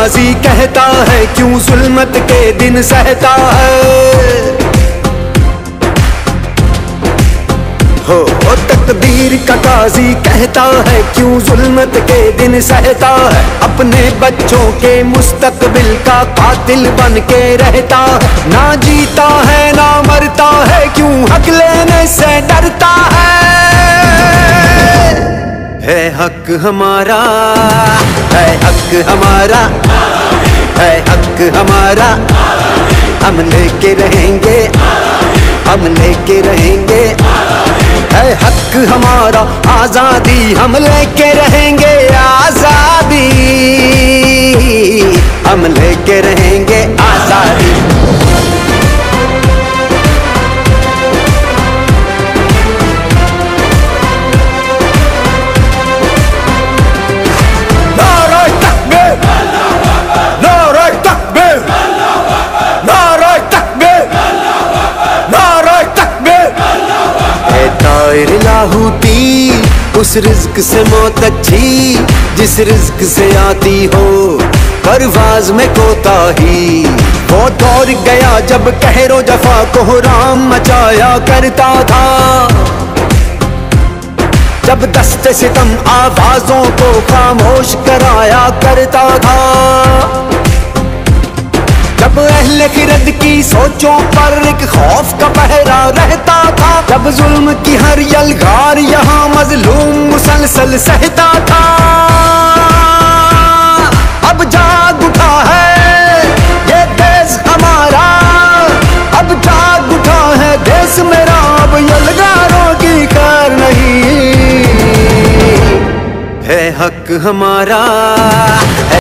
काजी कहता है, क्यों जुल्मत के दिन सहता है? हो तकदीर का काजी कहता है, क्यों जुल्मत के दिन सहता है? अपने बच्चों के मुस्तकबिल का कातिल बन के रहता है। ना जीता है, ना मरता है, क्यों हक लेने से डरता है? है हक हमारा, है हक हमारा, है हक हमारा। हम लेके रहेंगे, हम लेके रहेंगे। है हक हमारा, आज़ादी हम लेके रहेंगे, आज़ादी। हम लेके रहेंगे। लाहूती उस रिज्क से मौत अच्छी, जिस रिज्क से आती हो, परवाज में कोताही वो दौर गया जब कहरो जफा को राम मचाया करता था। जब दस्ते सितम आवाजों को खामोश कराया करता था। खिरद की सोचों पर एक खौफ का पहरा रहता था। जब जुल्म की हर यलगार यहाँ मजलूम मुसलसल सहता था। अब जाग उठा है ये देश हमारा। अब जाग उठा है देश मेरा। अब यलगारों की खैर नहीं। है हक हमारा, है